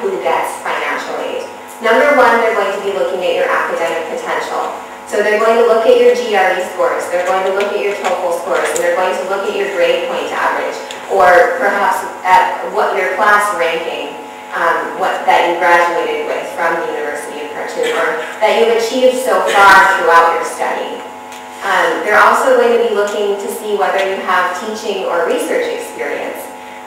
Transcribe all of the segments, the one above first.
who gets financial aid. Number one, they're going to be looking at your academic potential. So they're going to look at your GRE scores, they're going to look at your TOEFL scores, and they're going to look at your grade point average, or perhaps at what your class ranking um, what, that you graduated with from the University of Khartoum, or that you've achieved so far throughout your study. Um, they're also going to be looking to see whether you have teaching or research experience.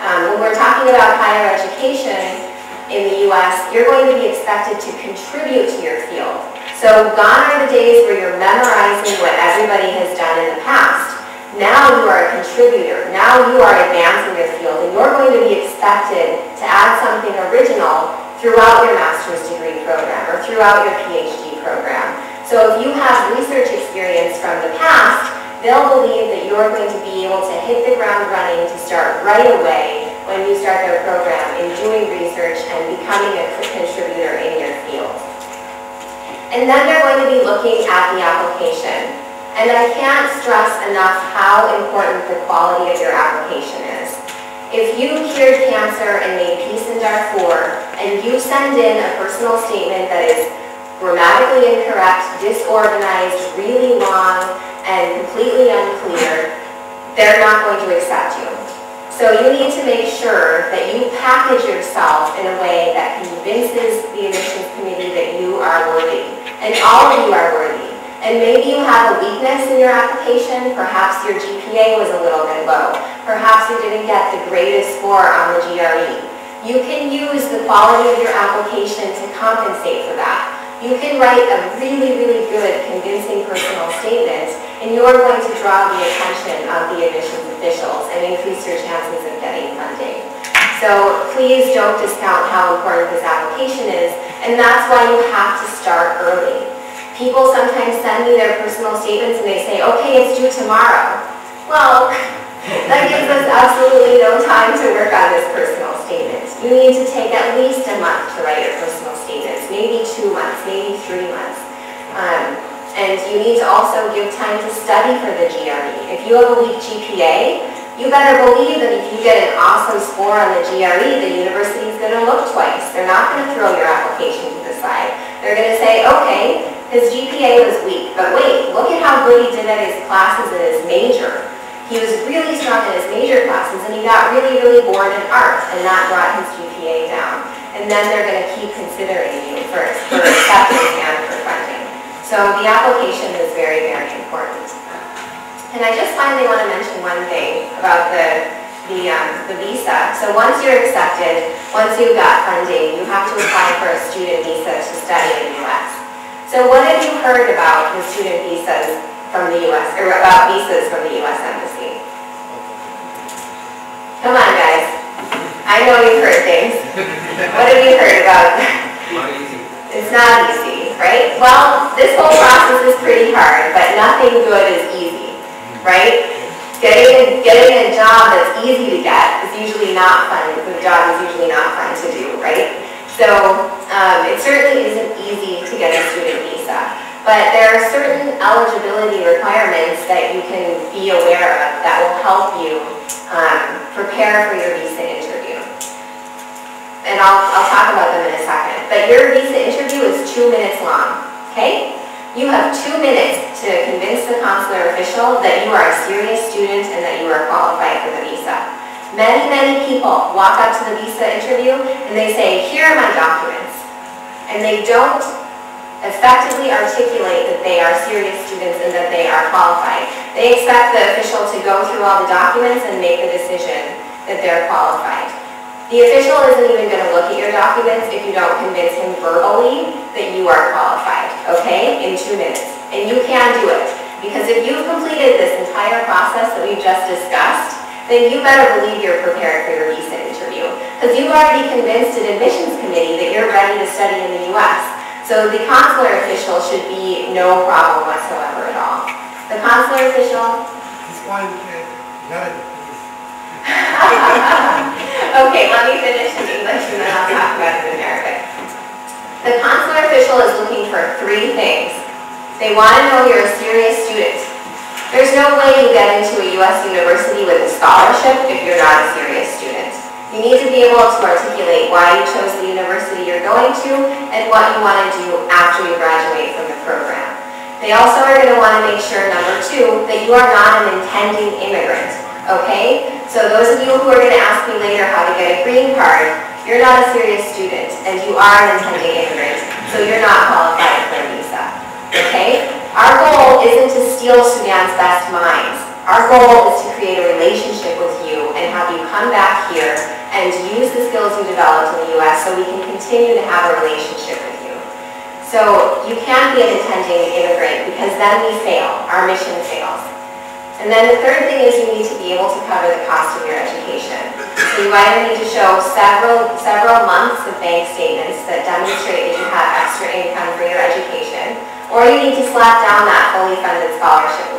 Um, when we're talking about higher education in the U.S., you're going to be expected to contribute to your field. So gone are the days where you're memorizing what everybody has done in the past. Now you are a contributor. Now you are advancing your field, and you're going to be expected to add something original throughout your master's degree program or throughout your PhD program. So if you have research experience from the past, they'll believe that you're going to be able to hit the ground running to start right away when you start their program in doing research and becoming a contributor in your field. And then they're going to be looking at the application. And I can't stress enough how important the quality of your application is. If you cured cancer and made peace in Darfur, and you send in a personal statement that is grammatically incorrect, disorganized, really long, and completely unclear, they're not going to accept you. So you need to make sure that you package yourself in a way that convinces the admissions committee that you are worthy, and all of you are worthy. And maybe you have a weakness in your application, perhaps your GPA was a little bit low, perhaps you didn't get the greatest score on the GRE. You can use the quality of your application to compensate for that you can write a really, really good, convincing personal statement, and you're going to draw the attention of the admissions officials and increase your chances of getting funding. So please don't discount how important this application is, and that's why you have to start early. People sometimes send me their personal statements and they say, okay, it's due tomorrow. Well, that gives us absolutely no time to work on this personal statement. You need to take at least a month to write your personal statements, maybe two months, maybe three months. Um, and you need to also give time to study for the GRE. If you have a weak GPA, you better believe that if you get an awesome score on the GRE, the university is going to look twice. They're not going to throw your application to the side. They're going to say, okay, his GPA was weak, but wait, look at how good he did at his classes in his major. He was really strong in his major classes, and he got really, really bored in art, and that brought his GPA down. And then they're going to keep considering you for, for acceptance and for funding. So the application is very, very important. And I just finally want to mention one thing about the, the, um, the visa. So once you're accepted, once you've got funding, you have to apply for a student visa to study in the U.S. So what have you heard about the student visas from the U.S., or about visas from the U.S. Embassy. Come on, guys. I know you've heard things. what have you heard about? Not easy. It's not easy, right? Well, this whole process is pretty hard, but nothing good is easy, right? Getting, getting a job that's easy to get is usually not fun. The job is usually not fun to do, right? So um, it certainly isn't easy to get a student visa. But there are certain eligibility requirements that you can be aware of that will help you um, prepare for your visa interview. And I'll, I'll talk about them in a second. But your visa interview is two minutes long, okay? You have two minutes to convince the consular official that you are a serious student and that you are qualified for the visa. Many, many people walk up to the visa interview and they say, here are my documents. And they don't effectively articulate that they are serious students and that they are qualified. They expect the official to go through all the documents and make the decision that they're qualified. The official isn't even going to look at your documents if you don't convince him verbally that you are qualified, okay, in two minutes. And you can do it. Because if you've completed this entire process that we've just discussed, then you better believe you're prepared for your visa interview. Because you've already convinced an admissions committee that you're ready to study in the U.S. So the consular official should be no problem whatsoever at all. The consular official? This one, not a, okay, let me finish in English and then I'll talk about it in Arabic. The consular official is looking for three things. They want to know you're a serious student. There's no way you get into a U.S. university with a scholarship if you're not a serious student. You need to be able to articulate why you chose the university you're going to and what you want to do after you graduate from the program. They also are going to want to make sure, number two, that you are not an intending immigrant, okay? So those of you who are going to ask me later how to get a green card, you're not a serious student and you are an intending immigrant, so you're not qualified for a visa, okay? Our goal isn't to steal Sudan's best minds. Our goal is to create a relationship with you and have you come back here and use the skills you developed in the U.S. so we can continue to have a relationship with you. So you can't be an intending immigrant because then we fail, our mission fails. And then the third thing is you need to be able to cover the cost of your education. So you either need to show several, several months of bank statements that demonstrate that you have extra income for your education, or you need to slap down that fully funded scholarship,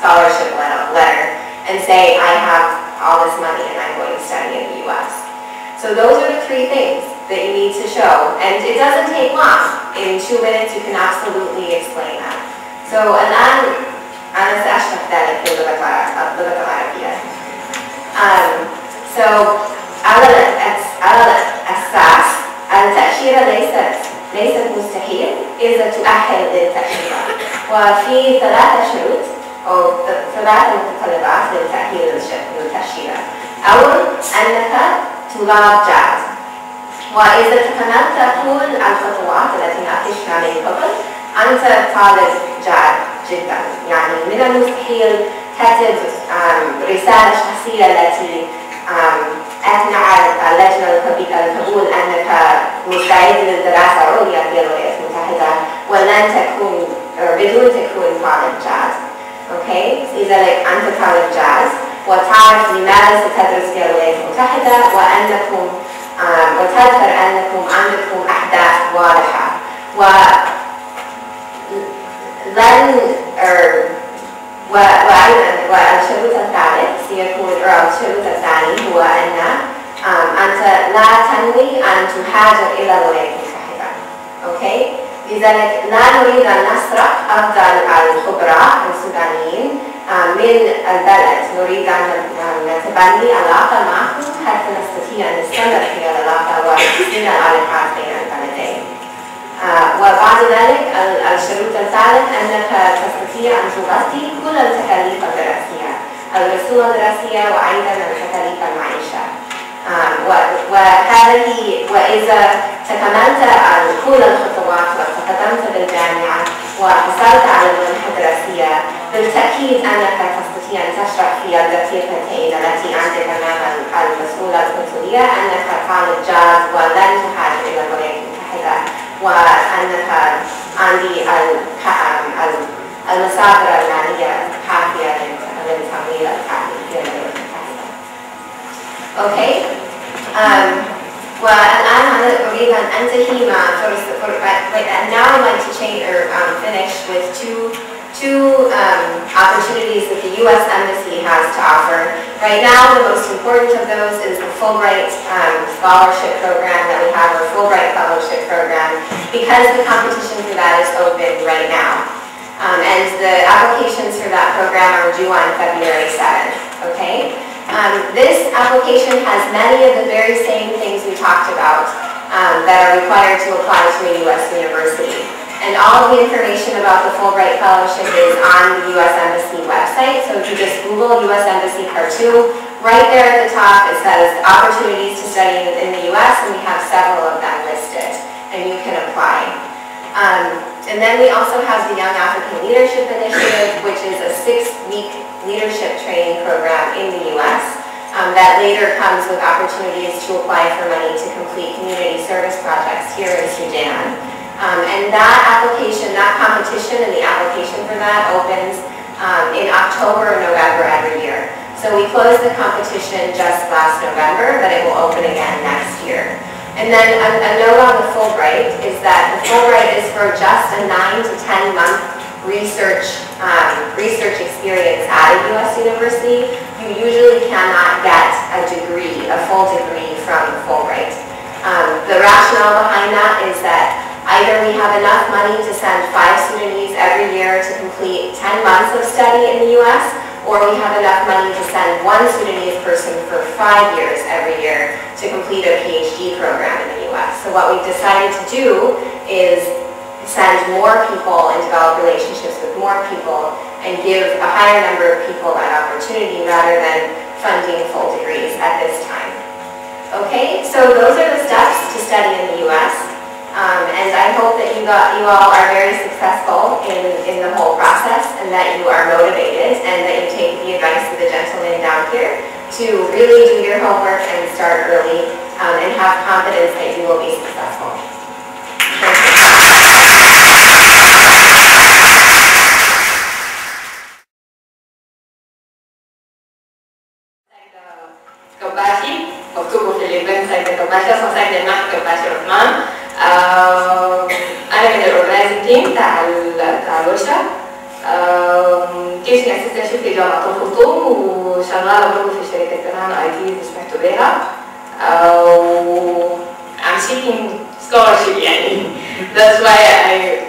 scholarship letter and say, I have all this money and I'm going to study in the U.S. So those are the three things that you need to show, and it doesn't take long. In two minutes, you can absolutely explain that. So الآن أنا سأشرح ذلك في اللغة الع- اللغة العربية. Um, so على على الأساس التأشيرة ليست ليست مستحيل إذا تؤهل للتأشيرة وفي ثلاثة شروط أو ثلاثة متطلبات للتأهيل للتأشيرة أول أنك طلاب جاز وإذا تكملت كل الخطوات التي ناقشها من قبل أنت طالب جاد جدا. يعني من المستحيل آم، رسالة شخصية التي آم، أثناء اللجنة القبول أنك مستعد للدراسة العليا في الولايات المتحدة ولن تكون بدون تكون طالب جاز okay إذا لك أنت طالب جاد وتعرف لماذا ستدرس في الولايات المتحدة وأنكم وتذكر أنكم عندكم أهداف واضحة. و لن أر- و- وأيضا والشروط الثالث هو أن لا تنوي أن تهاجر إلى المتحدة okay لذلك لا نريد أن نسرق أفضل الخبراء السودانيين من البلد نريد أن نتبني علاقة معكم حتى نستطيع أن نستمر في العلاقة بين البلدين آه، وبعد ذلك ال- الشروط الثالث أنك تستطيع أن تغطي كل التكاليف الدراسية الرسوم الدراسية وأيضا تكاليف المعيشة. آه، وهذه وإذا تكملت كل الخطوات وتقدمت بالجامعة وحصلت على المنحة الدراسية بالتأكيد أنك تستطيع أن تشرح في الدقيقتين التي عندك أمام ال- المسؤولة القنصلية أنك طالب جاز ولن تهاجر إلى الولايات المتحدة وأنك عندي ال- ال- المصادر المالية الكافية للتمويل الكافي في الولايات المتحدة. أوكي؟ Um, والآن أنا أريد أن أنتهي مع فرص for- but and now I'd like to change or um, finish with two two um, opportunities that the U.S. Embassy has to offer. Right now, the most important of those is the Fulbright um, scholarship program that we have, or Fulbright fellowship program, because the competition for that is open right now. Um, and the applications for that program are due on February 7th, okay? Um, this application has many of the very same things we talked about um, that are required to apply to a U.S. university. And all the information about the Fulbright Fellowship is on the U.S. Embassy website. So if you just Google U.S. Embassy Khartoum, right there at the top it says opportunities to study in- in the U.S. and we have several of them listed and you can apply. Um, and then we also have the Young African Leadership Initiative, which is a six-week leadership training program in the U.S. um, that later comes with opportunities to apply for money to complete community service projects here in Sudan. Um, and that application, that competition and the application for that opens um, in October or November every year. So we closed the competition just last November, but it will open again next year. And then a, a note on the Fulbright is that the Fulbright is for just a nine to 10 month research, um, research experience at a U.S. university. You usually cannot get a degree, a full degree from Fulbright. Um, the rationale behind that is that either we have enough money to send five Sudanese every year to complete 10 months of study in the U.S., or we have enough money to send one Sudanese person for five years every year to complete a PhD program in the US. So what we've decided to do is send more people and develop relationships with more people and give a higher number of people that opportunity rather than funding full degrees at this time. Okay, so those are the steps to study in the US. Um, and I hope that you, got, you all are very successful in, in the whole process and that you are motivated and that you take the advice of the gentleman down here to really do your homework and start early um, and have confidence that you will be successful. team بتاع بتاع الورشة teaching assistant في جامعة الخرطوم وشغالة برضه في شركة كمان IT سمعتوا بيها I'm seeking scholarship يعني that's why I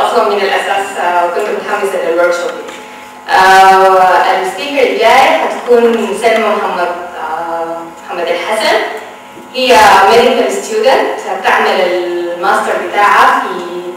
أصلا من الأساس كنت متحمسة لل workshop دي ال speaker الجاي هتكون سلمى محمد محمد الحسن هي medical student بتعمل الماستر بتاعها في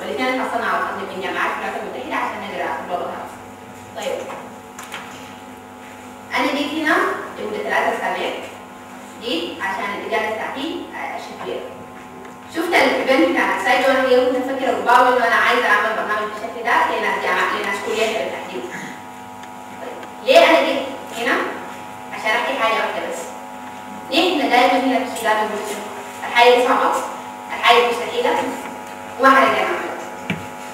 والاثنين حصلنا على فندق من جامعات الولايات المتحده عشان نقرا في الجلوبال هيلث طيب. أنا جيت هنا لمده ثلاثة أسابيع. جيت عشان الاجازه بتاعتي أشوف فيها. شفت الإيفنت بتاع سايد وأنا هي كنت أفكر وباول إنه أنا عايزة أعمل برنامج بالشكل ده؟ لناس جامعه لناس كليات بالتحديد. طيب. ليه أنا جيت هنا؟ عشان أحكي حاجة واحدة بس. ليه إحنا دايما هنا في بنقول الحاجة دي صعبة، الحاجة مستحيلة. كان عملها.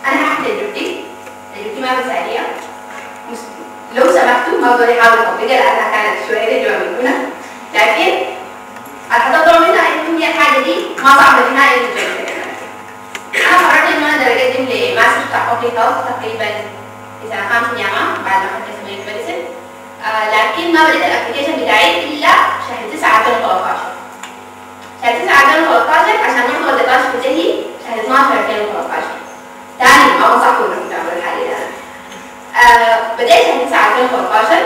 أنا هحكي تجربتي، تجربتي ما مثاليه لو سمحتوا ما بقدر أحاول اطبقها لأنها كانت شوية تجربه من هنا. لكن هتطلعوا منها إن هي الحاجة دي ما صعبة نهائي أنا قررت إنه أنا أقدر اقدم لماستر بتاع public health تقريبا سنه خامسه جامعه بعد ما اخذت اسمي medicine آه لكن ما بدأت ال application بتاعي إلا شهر 9 2013 شهر 9 2013 عشان نحضر النقاش بتاعي شهر 12 2013 ثاني ما بنصحكم انكم تعملوا الحاجة دي آه بدأت شهر 9 2013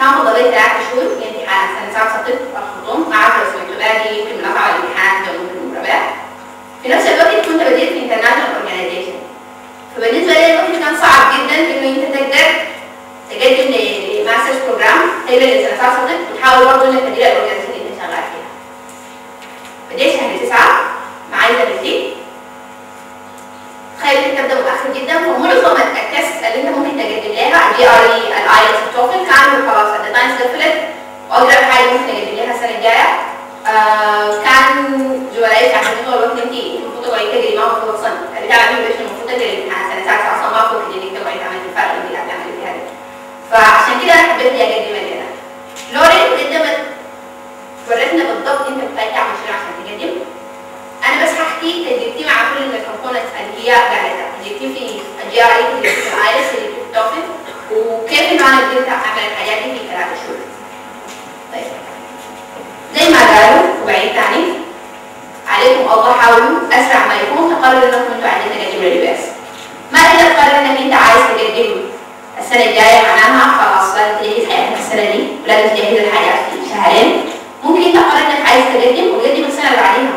كان فضلت ثلاث شهور لامتحان سنة سادسة طب الخرطوم ما عارفة لو سمعتوا بالي يمكن الامتحانات في عمر الربيع في نفس الوقت كنت بديت في international organization فبالنسبة لي الوقت كان صعب جدا إنه أنت تقدر تقدم ل masters program تقريبا لسنة سادسة طب وتحاول برضه إنك تدير ال organization اللي أنت شغال فيها بديت شهر 9 معايا درجتي تخيل انت تبدا متأخر جدا ومعظم ال test اللي أنت ممكن تقدم لها ال GRE ال IELTS ال TOEFL كانوا خلاص ال deadlines قفلت واقرب حاجة ممكن اقدم لها السنة الجاية. آه كان كانوا يقولوا الوقت أنت المفروض تقعدي تقري ما المفروض تصني اللي تعرفين إيش المفروض تقري الامتحان سنه سادسه أصلا ما المفروض انك تقعدي تعملي الفرق اللي قاعدة تعملي فيها. فعشان كده حبيت اني اقدم لنا لورين قدمت ورتنا بالضبط انت محتاج تعمل شنو عشان تقدم أنا بس هحكي تجربتي مع كل الكومبوننتس اللي هي قاعدة تجربتي في الجي ار اي تجربتي في الايرس تجربتي في التوفل وكيف انه أنا قدرت اعمل الحاجات دي في ثلاث شهور طيب زي ما قالوا وبعيد تاني عليكم الله حاولوا اسرع ما يكون تقرروا انكم أنتوا عايزين تقدموا لل US ما تقدر تقرر انك انت عايز تقدم السنة الجايه معناها خلاص لازم تجهز حياتك السنة دي ولازم تجهز الحاجات في شهرين ممكن تقرر انك عايز تقدم وتقدم السنة اللي بعديها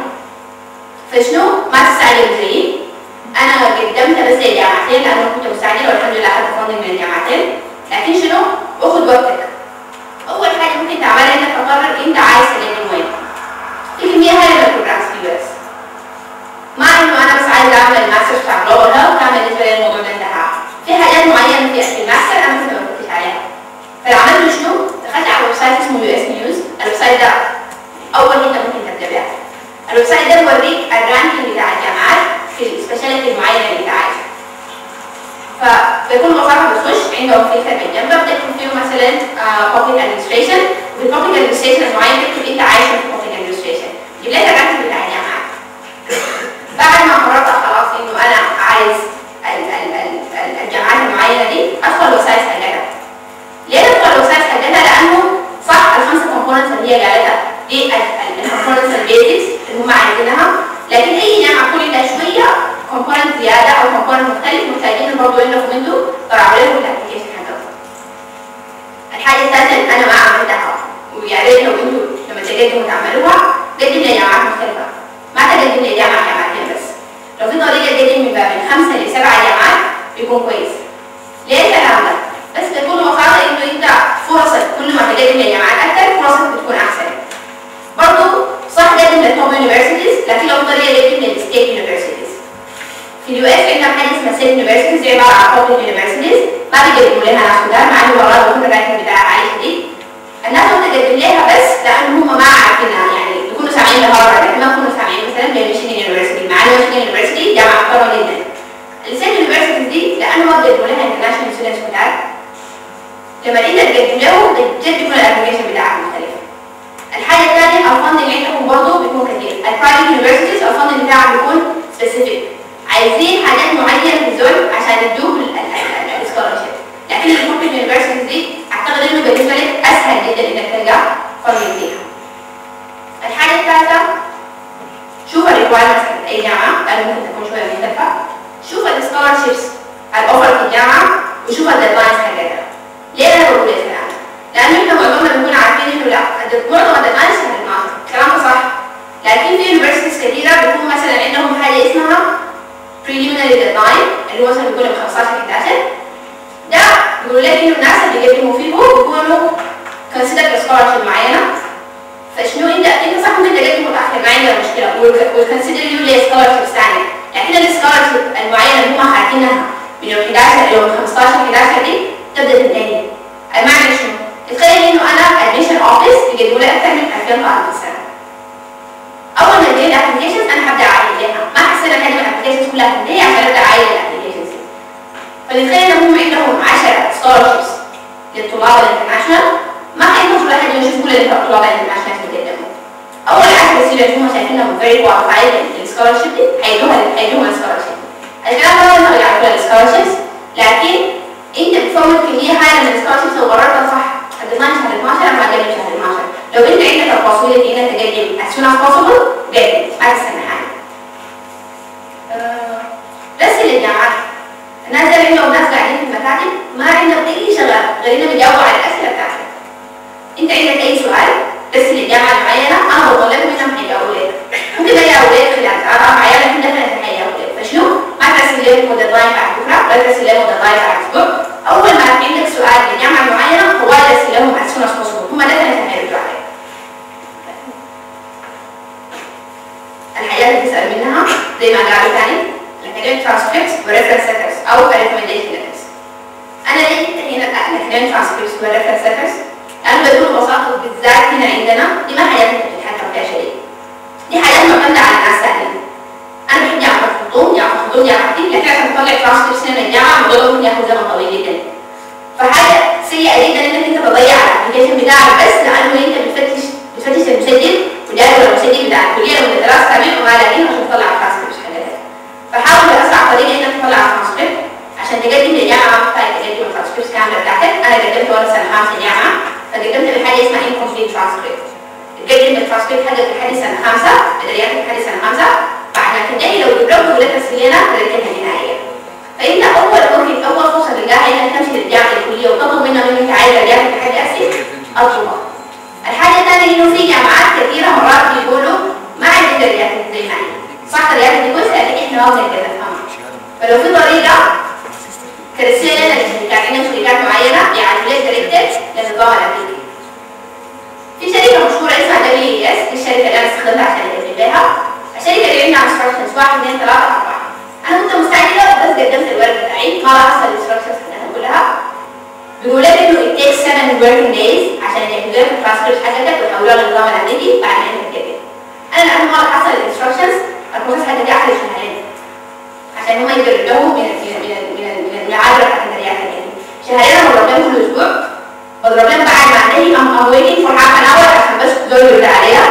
فشنو ما تستعجلوا زيي أنا قدمت بس لجامعتين لأنه كنت مستعجله والحمد لله اخذت funding من الجامعتين لكن شنو اخذ وقتك اول حاجة ممكن تعملها انك تقرر انت عايز تقدم وين في كميه هائله من ال programs في ال US ما انه أنا بس عايز اعمل ماستر بتاع global health كان بالنسبة لي الموضوع ده انتهى في حاجات معينه في في الماستر أنا كنت ما كنتش عليها فعملت شنو دخلت على website اسمه US News ال website ده أول انت ممكن تبدا بيها الويب سايت ده بيوريك ال ranking بتاع الجامعات في ال speciality المعينه اللي انت عايزها. ف فبكل بساطه بتخش عندهم فلتر بالجنب بتكتب فيه مثلا public administration. وفي public administration المعين تكتب انت عايش في public administration. يجيب لك الراتب بتاع الجامعة بعد ما قررت خلاص إنه أنا عايز ال- ال- ال- ال- الجامعات المعينة دي أدخل وسائل حقتها ليه أدخل وسائل حقتها لأنه صح الخمسة كومبوننتس اللي هي قالتها دي الكومبوننتس البيزكس اللي هم عايزينها. لكن أي جامعه كل ده شوية كومبوننت زيادة أو كومبوننت مختلف. محتاجين برضه انكم أنتوا تراعوا لهم الابلكيشن حقهم الحاجة الثالثة اللي أنا ما عملتها ويا ريت لو أنتوا لما تقدموا تعملوها قدم لجامعات مختلفة. ما تقدم لجامعه جامعتين بس. لو في طريقة تقدم من باب من خمسه لسبع جامعات بيكون كويس. ليه الكلام ده؟ بس بكل بساطه إنه أنت فرصك كل ما تقدم لجامعات أكثر فرصك بتكون أحسن. برضه صح قدم لل top universities لكن لو طريقه قدم لل state universities في ال US عندنا حاجة اسمها state universities دي عباره عن public universities ما بيقدموا لها ناس كتار مع إنه مرات بيكون الراتب بتاعها عالي شديد الناس اللي تقدم لها بس لأن هم ما عارفينها يعني بيكونوا سامعين لهارفارد لكن ما بيكونوا سامعين. مثلا بميشيغان university مع إنه ميشيغان university جامعة محترمة جدا. ال state universities دي لأنه ما بيقدموا لها international students كتار لما انت تقدم له بجد بيكون ال application بتاعك مختلف الحاجة الثانية ال funding عندكم برضه بيكون كثير ال private universities ال funding بتاعهم بيكون specific عايزين حاجات معينة في الزول عشان يدوك ال scholarship لكن ال public universities دي أعتقد إنه بالنسبة لك أسهل جدا إنك تلقى funding فيها الحاجة الثالثه شوف ال requirements بتاعت أي جامعة. ممكن تكون شوية مختلفة. شوف ال scholarships ال offer في الجامعة وشوف ال deadlines حقتها. ليه أنا بقول الكلام لأنه إحنا معظمنا بنكون عارفين إنه لأ. ال deadlines شهر 12 الكلام ده صح. لكن في universities كثيره بيكون مثلا عندهم حاجة اسمها preliminary deadline اللي هو مثلا بيكون ب 15 11 ده بيقول لك إنه الناس اللي بيقدموا فيه بيكونوا consider scholarship معينة. فشنو؟ إنت انت صح ممكن تقدم متأخر. ما عندنا مشكلة. وال consider you ليه scholarships ثانية لكن ال scholarship المعينة اللي هم حاطينها من يوم 11 ليوم 15 11 دي تبدأ تنتهي. المعنى شنو؟ تخيل إنه أنا admission office بيقدموا لي أكثر من 2000 طالب في السنة أول ما تجي ال applications أنا هبدأ أعاين لها ما حستنى ال applications كلها تنتهي عشان أبدأ أعاين ال applications فلتخيل إنهم عندهم 10 scholarships للطلاب ال international. ما حيكون كل واحد يشوف كل الطلاب ال international اللي بيقدموا. أول 10 students هم شايفينهم very qualified لل scholarship دي هيدوها هيدوها ال scholarship الكلام ده ما على كل ال scholarships لكن انت بتفوت كميه هائله من ال scholarships لو قررت صح ال deadline شهر 12 أنا هقدم شهر 12 لو انت عندك ال possibility انك تقدم as soon as possible قدم ما تستنى حاجة آه، رسل الجامعات الناس اللي عندهم ناس قاعدين في المكاتب ما عندهم اي شغل غير انهم يجاوبوا على الاسئله بتاعتك انت عندك اي سؤال رسل الجامعة المعينه أنا بطلب منهم هيجاوبوا لك ممكن ما يجاوبوا لك خلال ساعات أربع أيام لكن definitely هيجاوبوا لك فشنو؟ ما ترسل لهم deadline بعد بكره ولا ترسل لهم deadline بعد أسبوع اول ما عندك سؤال لجامعه معينه هو يرسل لهم as soon as possible هم definitely هيردوا عليك الحاجات اللي تسال منها زي ما قالوا تاني الحاجات ترانسكريبتس وريفرنس ليترز أو ريكومنديشن ليترز أنا ليه جبت هنا الحاجات ترانسكريبتس وريفرنس ليترز لأنه بكل بساطه بالذات هنا عندنا دي ما انت بتتحكم فيها شديد دي حاجات معتمدة على الناس ثانيين أنا بحب جامعه الخرطوم جامعه الخرطوم جامعتي لكن عشان تطلع ترانسكريبتس هنا من الجامعة الموضوع ممكن ياخذ زمن طويل جدا. فحاجة سيئة جدا إنك أنت تضيع ال application بتاعك بس لأنه أنت بتفتش بتفتش المسجل وجايب المسجل بتاع الكلية لو انت درست تعمل وما لاقيين عشان تطلع الترانسكريبت فحاول باسرع طريقة إنك تطلع الترانسكريبت عشان تقدم للجامعه محتاج تقدم الترانسكريبت كامله بتاعتك. أنا قدمت وأنا سنه خامسه جامعه فقدمت بحاجه اسمها incomplete transcript تقدم الترانسكريبت حقك لحد سنة خامسه بدرجاتك لحد سنة خامسه بعد تنتهي لو جبت ترسل لنا درجتك النهائيه فانت أول ممكن أول فرصة تلقاها إنك تمشي للجامعة الكلية. وتطلب منهم انه انت عايز درجاتك لحد اسي أطلبها. الحاجة الثانية إنه في جامعات كثيرة مرات بيقولوا ما عندي درجات زي ما عندي صح درجاتك دي كويسه لكن إحنا بنقدر نفهمها فلو في طريقة ترسل لنا لشركات عندنا شركات معينة يعرفوا لك درجتك للنظام الامريكي في شركة مشهورة اسمها WES دي الشركة اللي أنا استخدمتها عشان اقدم بيها الشركة اللي عندنا instructions واحد اثنين ثلاثة أربعة. أنا كنت مستعجلة بس قدمت الورق بتاعي. ما لاحظت ال instructions حقتها كلها بيقول لك إنه it takes seven working days عشان يعملوا لك الترانسكريبت حقتك ويحولوها للنظام الامريكي بعد ما تقدم أنا لأنه ما حصل ال instructions البروسيس حقتي اخذت شهرين عشان هم يقدروا يدوه من من من من العذره بتاعت شهرين أنا بضرب لهم كل أسبوع. بضرب بعد ما انتهي ام ويتنج فور هاف ان اور عشان بس دول عليها.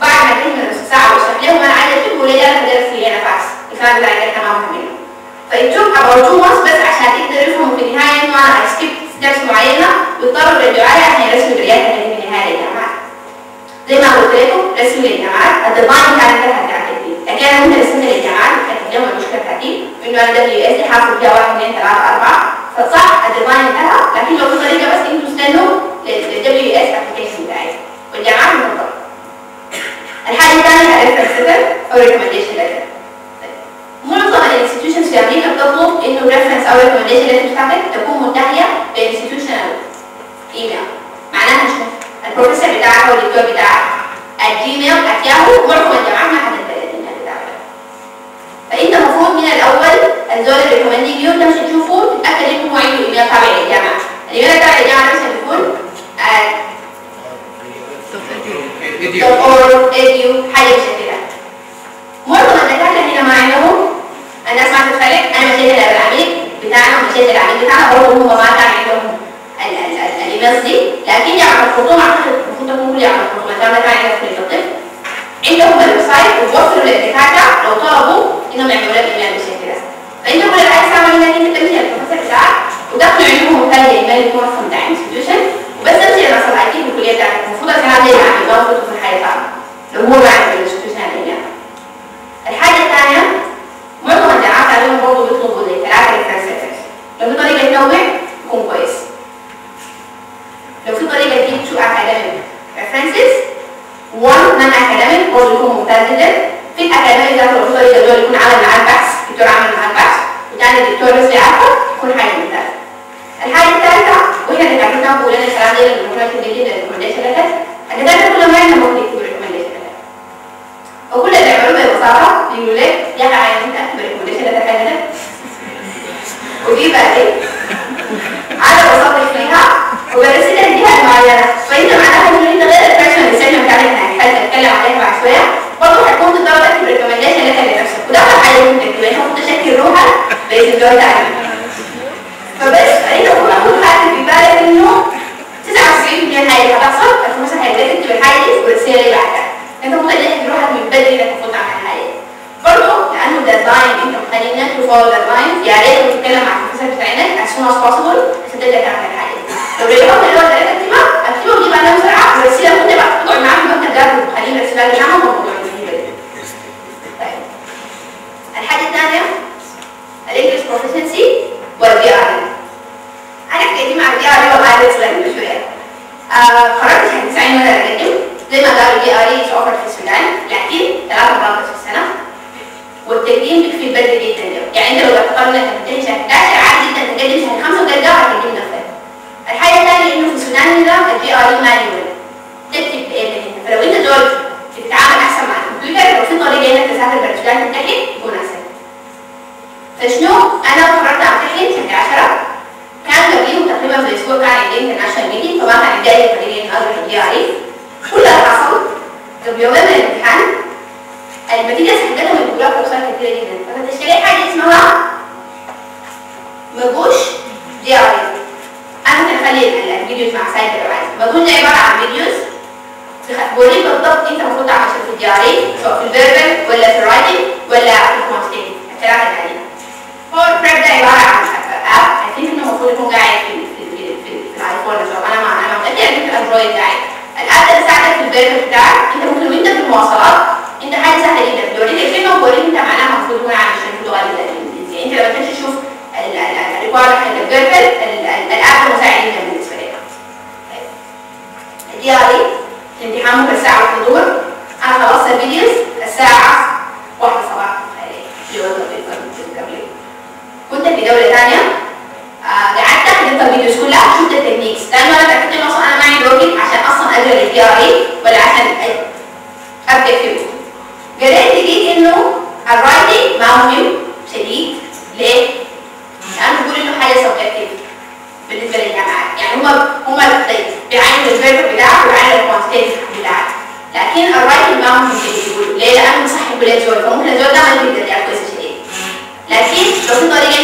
بعد ما انتهي من نص ساعه واشرح لهم أنا عايزة أشوف ولا أنا بدرس لي أنا فاكس. الكلام ده تمام كمان فit took about two months بس عشان يقدروا يفهموا في النهاية إنه أنا سكيب ستيبس معينة واضطروا يرجعوا لي عشان يرسموا الرياض اللي في النهاية للجامعات زي ما قلت لكم رسم للجامعات الديزاين بتاع لكن أنا ممكن ارسم للجامعات كانت اليوم المشكلة بتاعتي إنه أنا دبليو إس حاصل فيها 1 2 3 4 فصح الديزاين انتهى لكن لو في طريقة بس إنتوا تستنوا للدبليو إس ابلكيشن بتاعي. والجامعات منظمه الحاجة الثانية الريفرنس أو ريكومنديشن ليتر معظم الانستتيوشنز في أمريكا بتطلب إنه الريفرنس أو ريكومنديشن ليتر بتاعتك تكون منتهيه ب institutional email معناها شنو؟ البروفيسور بتاعك أو الدكتور بتاعك ال Gmail Yahoo معظم الجامعات ما بتاعك فانت المفروض من الأول الزول اللي recommending you تمشي تشوفه تتأكد إنه هو عنده ايميل تابع للجامعه الايميل تابع للجامعه مثلا بيكون or edu حاجة بالشكل ده معظم الدكاتره هنا ما عندهم الناس ما تتفرق أنا مشيت العميد بتاعنا ومشيت العميد بتاعنا برضه هم ما كان عندهم ال- ال- ال- الايميلز دي. لكن يعمل الخطوم أعتقد المفروض يعمل الخطوم الكلام ده كان عندنا في الطب عندهم الويب سايت وبوصلوا للدكاتره لو طلبوا انهم يعملوا لك ايميل ده فانت كل اللي عايز تعمل انك انت تمشي للبروفيسور بتاعك وتاخد عندهم مثال الايميل يكون أصلا بتاع انستتيوشن وبس تمشي للنص الاكيد في الكليه بتاعتك المفروض الكلام ده يعني المفروض تكون حاجة. صعبه لو هو معك في ال institution ال email الحاجة الثانية معظم الجامعات عليهم برضه بيطلبوا زي ثلاثة reference letters لو في طريقة تنوع يكون كويس. لو في طريقة تجيب two academic references one non academic برضه يكون ممتاز جدا. في لو في طريقه دول يكون عمل معاه البحث دكتور عمل معاه البحث وثاني الدكتور بس يعرفه يكون حاجة ممتازة. الحاجة الثالثه وإحنا اللي كنا بنقول لنا الكلام ده اللي كنا بنجيب ال recommendation letter الدكاتره كلهم ما عندهم وقت يكتبوا recommendation letter وكل اللي يعملوه ببساطه يقولوا لك يا عايز أنت recommendation letter اي الامتحان ممكن 1 الظهر أنا خلصت ال videos الساعة 1 صباح. كنت في دولة ثانية قعدت حضرت ال videos كلها. شفت ال techniques لأنه أنا اتأكدت إنه أصلا أنا ما عندي عشان أصلا اقرا ال GRE ولا عشان أبدأ فيه. قريت لقيت إنه ال writing ما مهم شديد. ليه؟ لأنه بيقول إنه حاجة subjective بالنسبة للجامعات. يعني هم هم بيعينوا ال verbal بتاعك وبيعينوا ال quantitative بتاعك لكن يقول ليه؟ لأنه صح يقول لك زول فممكن الزول ده كويس شديد لكن لو في طريقة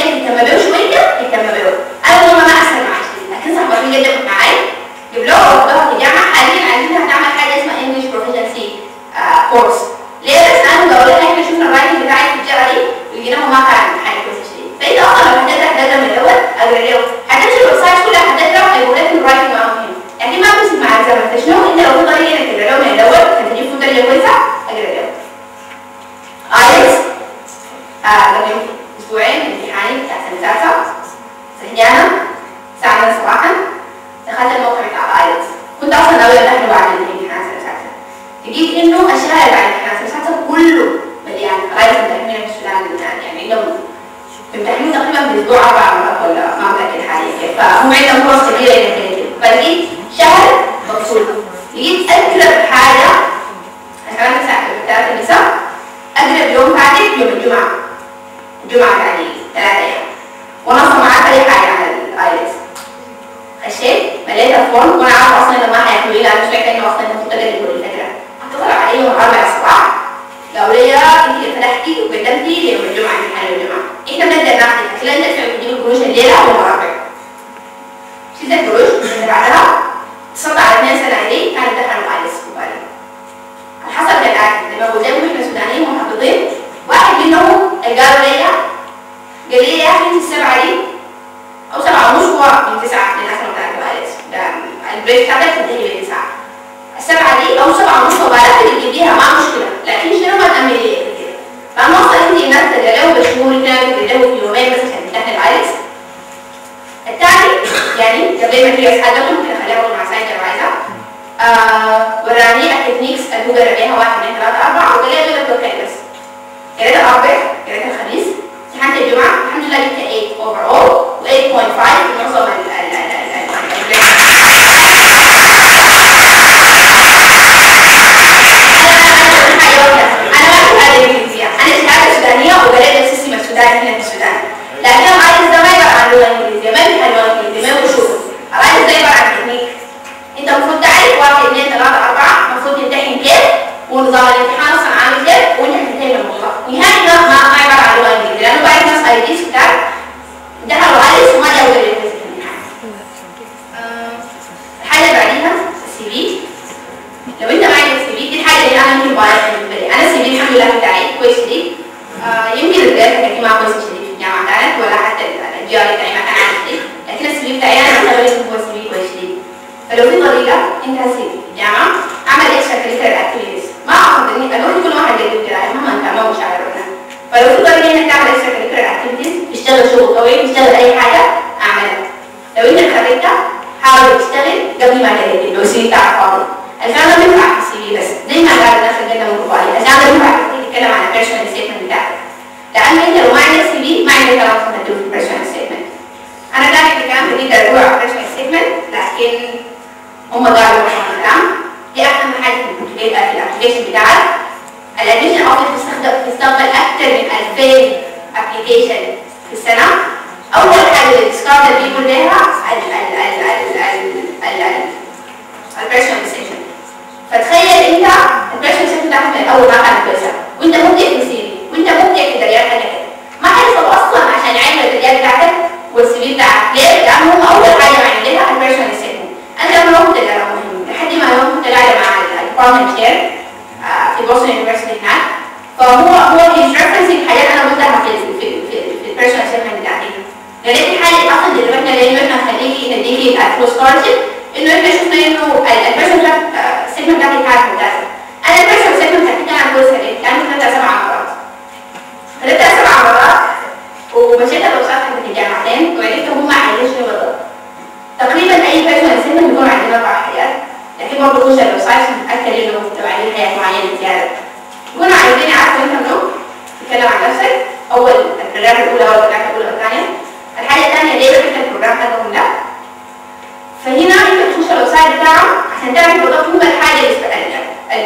هنعمل بروجرام هو الحاجة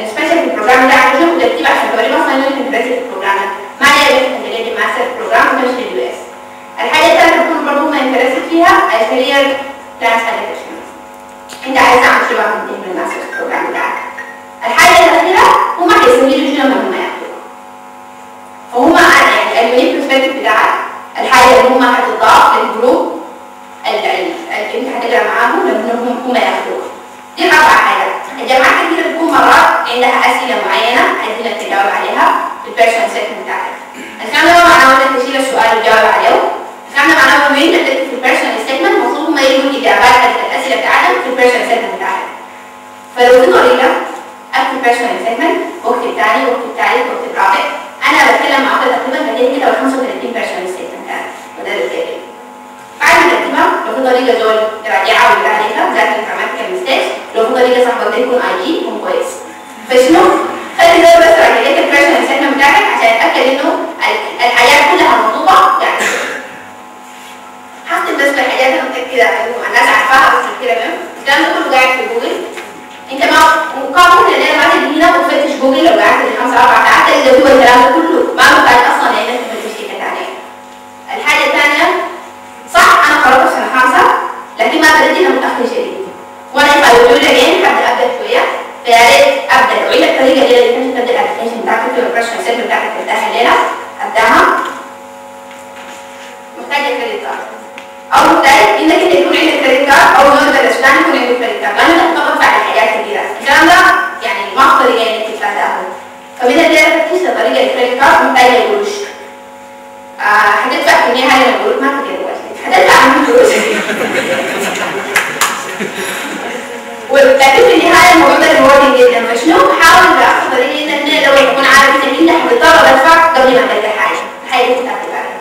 السبيشال في البروجرام ده عشان ناخد ترتيب عشان توري مثلا اللي في الدراسه في البروجرام ما لا يجب ان نلاقي مع مش دبليو اس الحاجة الثالثه هتكون برضه ما انترست فيها الكارير ترانسفورميشن انت عايز تعمل شبه من إيه مع سير البروجرام بتاعك الحاجة الاخيره هما هيسموا شنو ما هما ياخدوها فهما يعني المين برسبكتيف بتاعك الحاجة اللي هما هتضاف للجروب اللي انت هتدعم معاهم لأن هم هما ياخدوها دي أربع حاجات جامعات بتكون مرات عندها أسئلة معينة عايزينك تجاوب عليها في ال personal statement بتاعتك. الكلام ده معناه إنك تشيل السؤال وتجاوب عليه. الكلام معناها معناه بما إنك في ال personal statement المفروض ما يكون اجاباتك الأسئلة بتاعتك في ال personal statement بتاعتك. فلو في طريقة أكتب personal statement وقت الثاني وقت الثالث وقت الرابع. أنا بتكلم مع واحدة تقريبا بتلاقي كده 35 personal statement وده بعد ما تكتبها لو في طريقة دول راجعها وتعليقها ذاكر عملت كام ميستيك صاحبك ده يكون اي جي يكون كويس فشنو؟ خلي زول بس راجع لك البريشن سيجمنت بتاعك عشان اتاكد انه ال- الحاجات كلها مضبوطه يعني هكتب بس الحاجات أنا متاكده انه الناس عارفاها بس كده فاهم؟ الكلام ده كله قاعد في جوجل انت ما مقابل ان أنا ما تجي هنا وتفتش جوجل لو قعدت خمس أربع ساعات تلقى جوا الكلام ده كله ما محتاج أصلا انك تفتش شركه ثانية. الحاجة الثانية صح أنا قررت في سنه خامسه لكن ما بديت أنا متاخر شديد وأنا ينفع يقولوا لي جاي حابه ابدا شوية فيا ريت ابدا اعيد الطريقة دي اللي كنت تبدا الابلكيشن بتاعك في البريشن سيت بتاعك تبداها الليلة ابداها محتاجه كريدت كارد أو محتاج انك انت يكون عندك كريدت كارد أو نوع من الاسودان يكون عنده كريدت كارد لأنه انت تدفع الحاجات كثيره الكلام ده يعني ما هو طريقه انك تدفع تاخذ فمن الليلة تفتش طريقه ال credit card محتاجه قروش آه هتدفع في النهايه من القروش ما كتير دلوقتي هتدفع من القروش ولكن في النهايه الموضوع ده rewarding جدا فشنو حاول باقصى طريقه انك من لو تكون عارف انك انت هتضطر تدفع قبل ما تلقى حاجة الحاجة دي بتاعتك عليها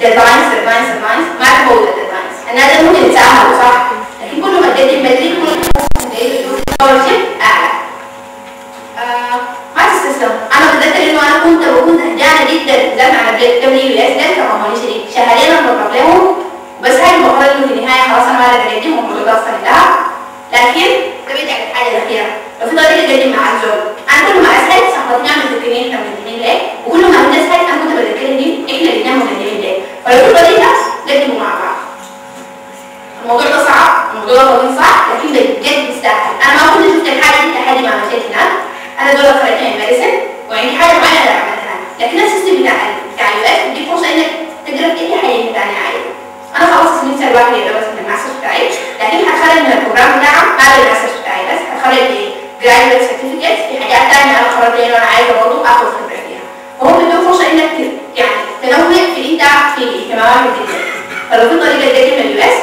deadlines deadlines deadlines ما تفوت الديدلاينز الناس ممكن يتساهلوا صح لكن كل ما تقدم بدري كل ما تكون اعلى آه، ما تستسلم أنا بتذكر انه أنا كنت وكنت هجانه جدا بالذات مع دبليو يو اس ده كمان شديد شهرين أنا بطلب لهم بس هاي المفروض انه في النهايه خلاص أنا ما أقدر اقدم ده أصلا انتهى لكن تبعت على الحاجة الاخيره لو في طريقه اقدم مع الزول أنا كل ما اسال صاحبتي نعمل تذكرين إحنا ليه وكل ما هاي أنا كنت بذكرهم دي إحنا الاثنين مقدمين ليه فلو في طريقه قدموا مع بعض الموضوع ده صعب الموضوع ده طويل صعب لكن بجد يستاهل أنا ما كنت شفت الحاجة دي لحد ما مشيت هناك. أنا دول قرأت من medicine وعندي حاجة معينة أنا عملتها. لكن ال system بتاع بتاع ال US بيديك فرصة إنك في اي حاجة ثانية عايزها أنا خلاص ال semester الواحد من الماستر بتاعي. لكن هتخرج من ال program بتاعه بعد الماستر بتاعي بس. هتخرج graduate certificate في حاجات ثانية أنا ان أنا عايزة برضه أخد خبره فيها فهو بيديك فرصة إنك يعني تنوع في انت في اهتماماتك جدا فلو في طريقة تقدم ال US